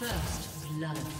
First blood.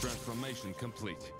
Transformation complete.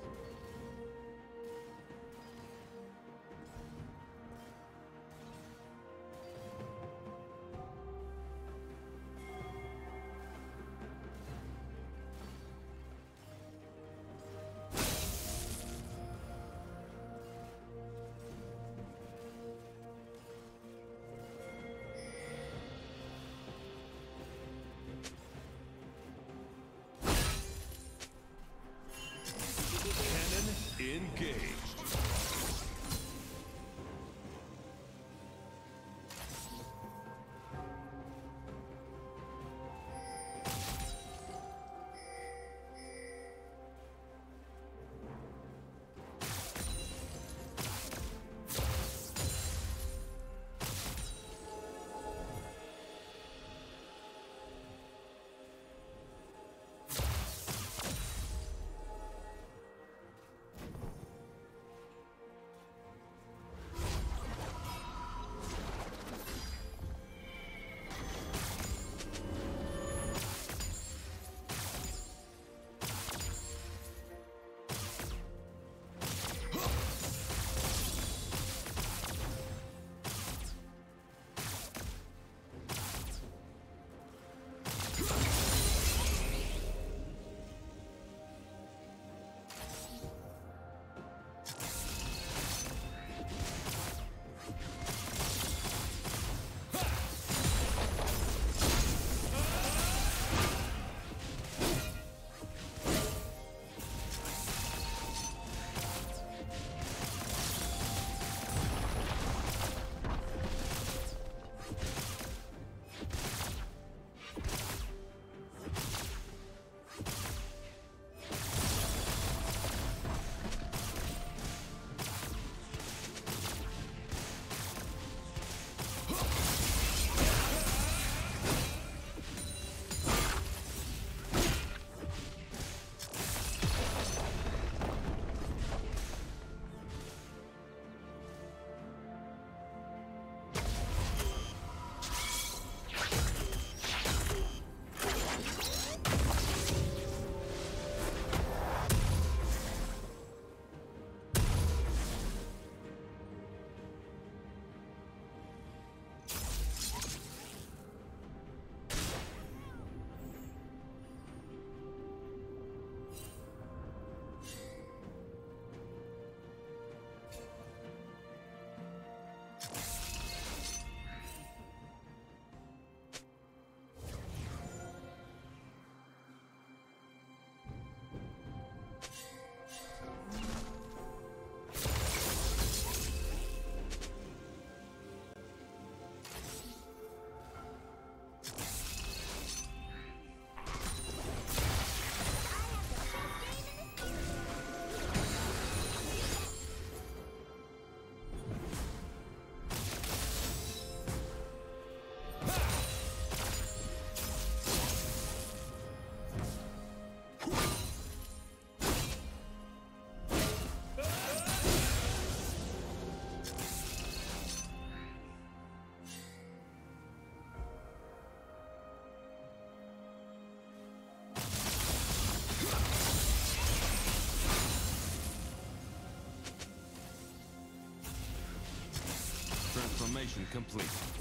Transformation complete.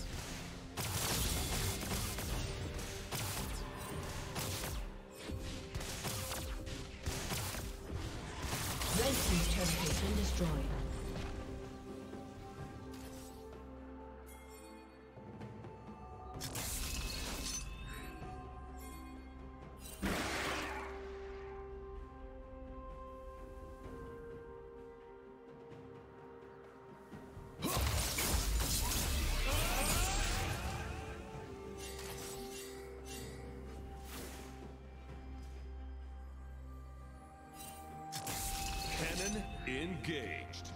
Engaged.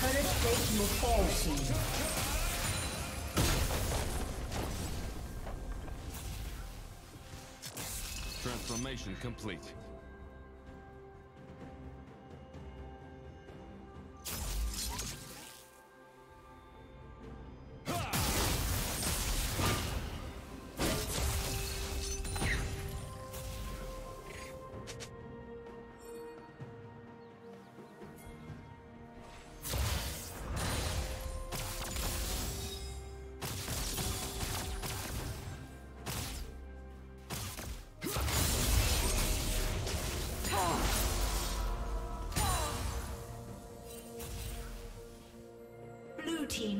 Turret plate will fall soon. Transformation complete.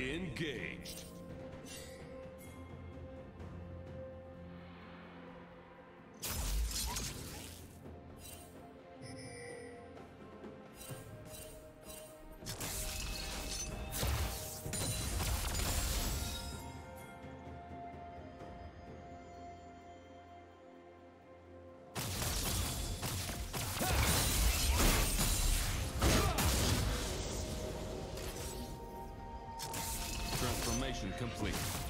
Engaged. Transformation complete.